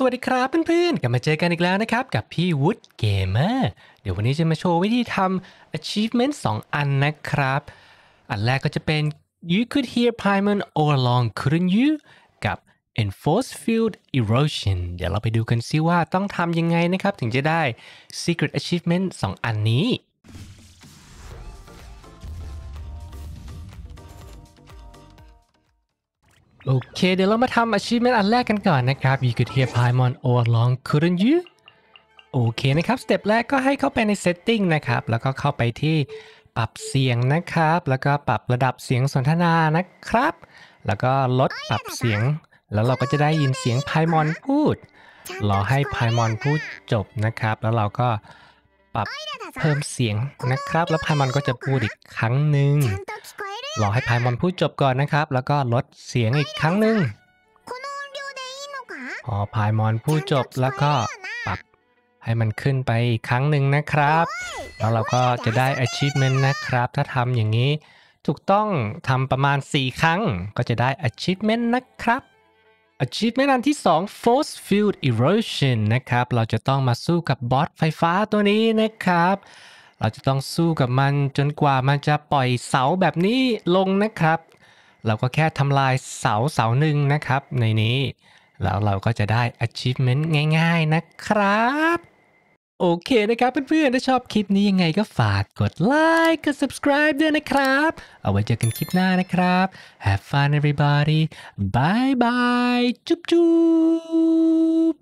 สวัสดีครับเพื่อนๆ กลับมาเจอกันอีกแล้วนะครับ กับพี่วุฒิเกมเมอร์เดี๋ยววันนี้จะมาโชว์วิธีทำ achievement 2 อันนะครับ อันแรกก็จะเป็น you could hear Paimon all along couldn't you กับ enforce field erosion เดี๋ยวเราไปดูกันซิว่าต้องทำยังไงนะครับ ถึงจะได้ secret achievement 2 อันนี้ โอเค เดี๋ยวเรามาทำอาชีพเมนอันแรกกันก่อนนะครับ you could hear Paimon all along couldn't you โอเคนะครับ สเต็ปแรกก็ให้เข้าไปใน setting นะครับ แล้วก็เข้าไปที่ปรับเสียงนะครับ แล้วก็ปรับระดับเสียงสนทนานะครับ แล้วก็ลดปรับเสียง แล้วเราก็จะได้ยินเสียงไพมอนพูด รอให้ไพมอนพูดจบนะครับ แล้วเราก็ปรับเพิ่มเสียงนะครับ แล้วไพมอนก็จะพูดอีกครั้งหนึ่ง รอให้พายมอนพูดจบก่อนนะครับ แล้วก็ลดเสียงอีกครั้งหนึ่งพอพายมอนพูดจบแล้วก็ปรับให้มันขึ้นไปอีกครั้งหนึ่งนะครับ แล้วเราก็จะได้ achievement นะครับ ถ้าทำอย่างนี้ถูกต้องทำประมาณ 4 ครั้งก็จะได้ achievement นะครับ achievement อันที่ 2 force field erosion นะครับ เราจะต้องมาสู้กับบอสไฟฟ้าตัวนี้นะครับ เราจะต้องสู้กับมันจนกว่ามันจะปล่อยเสาแบบนี้ลงนะครับ เราก็แค่ทำลายเสาเสาหนึ่งนะครับ ในนี้ แล้วเราก็จะได้ achievement ง่าย ๆนะครับโอเคนะครับเพื่อนๆ ถ้าชอบคลิปนี้ยังไงก็ฝากกดไลค์ กด subscribe ด้วยนะครับ เอาไว้เจอกันคลิปหน้านะครับ Have fun everybody bye bye จุ๊บจุ๊บ